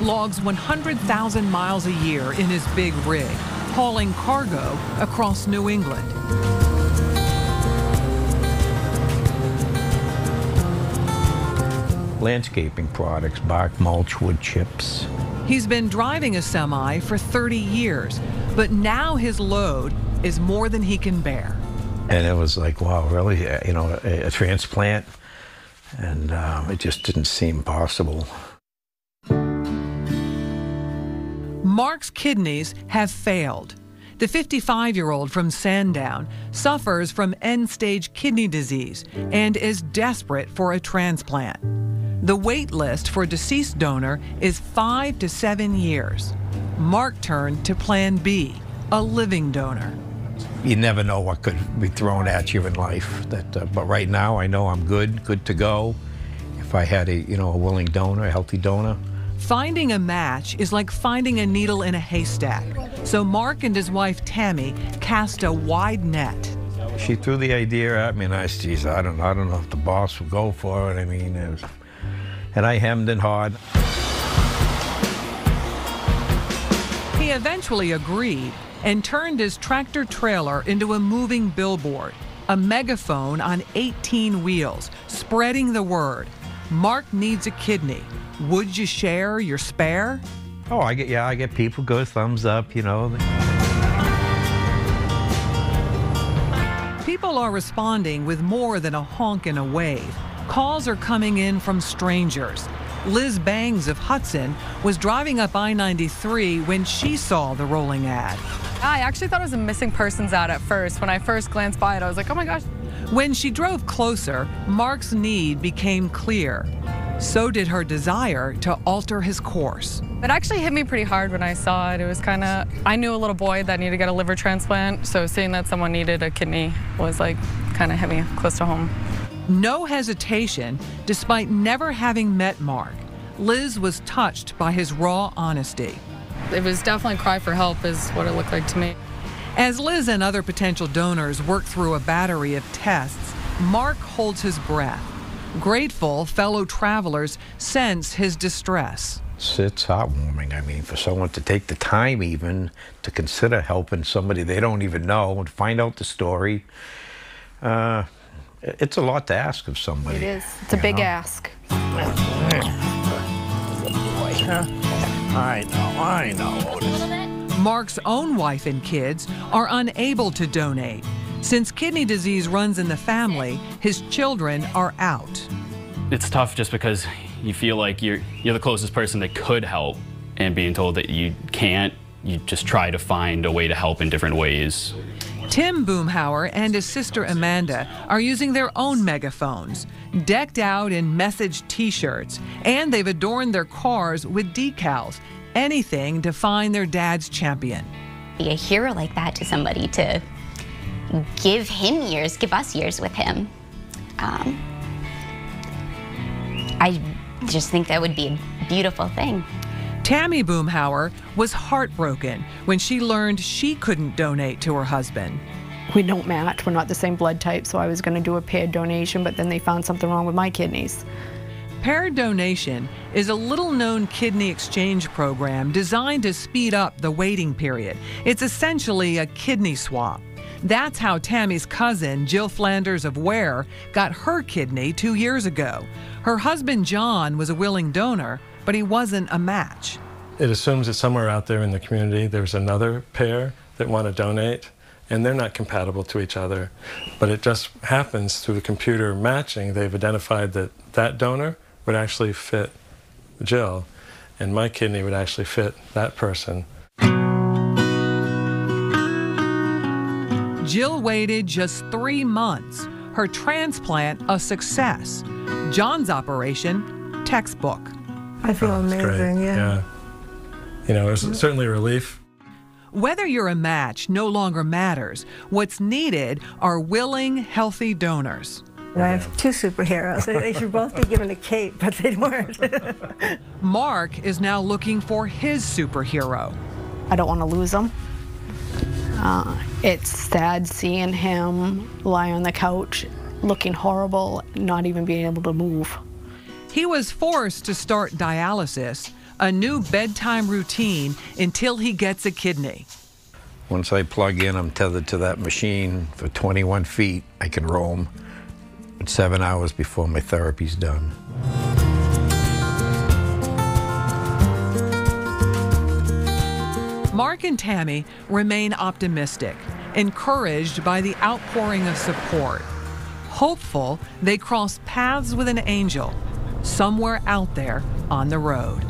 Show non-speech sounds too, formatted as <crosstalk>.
logs 100,000 miles a year in his big rig, hauling cargo across New England. Landscaping products, bark mulch, wood chips. He's been driving a semi for 30 years, but now his load is more than he can bear. And it was like, wow, really? Uh, You know, a, a transplant? And uh, it just didn't seem possible. Mark's kidneys have failed. The 55 year old from Sandown suffers from end stage kidney disease and is desperate for a transplant. The wait list for a deceased donor is five to seven years. Mark turned to Plan B, a living donor. You never know what could be thrown at you in life. That, uh, but right now, I know I'm good, good to go. If I had a, you know, a willing donor, a healthy donor, Finding a match is like finding a needle in a haystack. So Mark and his wife Tammy cast a wide net. she threw the idea at me, and I said, geez, I don't, I don't know if the boss will go for it. I mean, was, and I hemmed and hawed. He eventually agreed and turned his tractor trailer into a moving billboard, a megaphone on 18 wheels, spreading the word. Mark needs a kidney. Would you share your spare? Oh, I get, yeah, I get people go thumbs up, you know. People are responding with more than a honk and a wave. Calls are coming in from strangers. Liz Bangs of Hudson was driving up I 93 when she saw the rolling ad. I actually thought it was a missing persons ad at first. When I first glanced by it, I was like, oh my gosh. When she drove closer, Mark's need became clear. So did her desire to alter his course. It actually hit me pretty hard when I saw it. It was kind of, I knew a little boy that needed to get a liver transplant, so seeing that someone needed a kidney was like kind of hit me close to home. No hesitation, despite never having met Mark. Liz was touched by his raw honesty. It was definitely a cry for help, is what it looked like to me. As Liz and other potential donors work through a battery of tests, Mark holds his breath. Grateful fellow travelers sense his distress. It's, it's heartwarming. I mean, for someone to take the time even to consider helping somebody they don't even know and find out the story, uh, it's a lot to ask of somebody. It is. It's a big know? ask. I know, I know, Mark's own wife and kids are unable to donate. Since kidney disease runs in the family, his children are out. it's tough just because you feel like you're you're the closest person that could help and being told that you can't you just try to find a way to help in different ways Tim Boomhauer and his sister Amanda are using their own megaphones, decked out in message t shirts, and they've adorned their cars with decals. Anything to find their dad's champion. be a hero like that to somebody to give him years, give us years with him. Um, I just think that would be a beautiful thing. Tammy Boomhauer was heartbroken when she learned she couldn't donate to her husband. We don't match. We're not the same blood type, so I was going to do a paired donation, but then they found something wrong with my kidneys. Paired donation is a little known kidney exchange program designed to speed up the waiting period. It's essentially a kidney swap. That's how Tammy's cousin, Jill Flanders of Weare, got her kidney two years ago. Her husband, John, was a willing donor, but he wasn't a match. It assumes that somewhere out there in the community there's another pair that want to donate, and they're not compatible to each other. But it just happens through the computer matching, they've identified that that donor would actually fit Jill, and my kidney would actually fit that person. Jill waited just three months. Her transplant, a success. John's operation, textbook. I feel Oh, amazing, yeah. yeah. You know, it's certainly a relief. Whether you're a match no longer matters. What's needed are willing, healthy donors. And I have two superheroes. They should both be given a cape, but they weren't. <laughs> Mark is now looking for his superhero. I don't want to lose him. Uh, it's sad seeing him lie on the couch looking horrible, not even being able to move. He was forced to start dialysis, a new bedtime routine until he gets a kidney. Once I plug in, I'm tethered to that machine for 21 feet. I can roam seven hours before my therapy's done. Mark and Tammy remain optimistic, encouraged by the outpouring of support. Hopeful they cross paths with an angel somewhere out there on the road.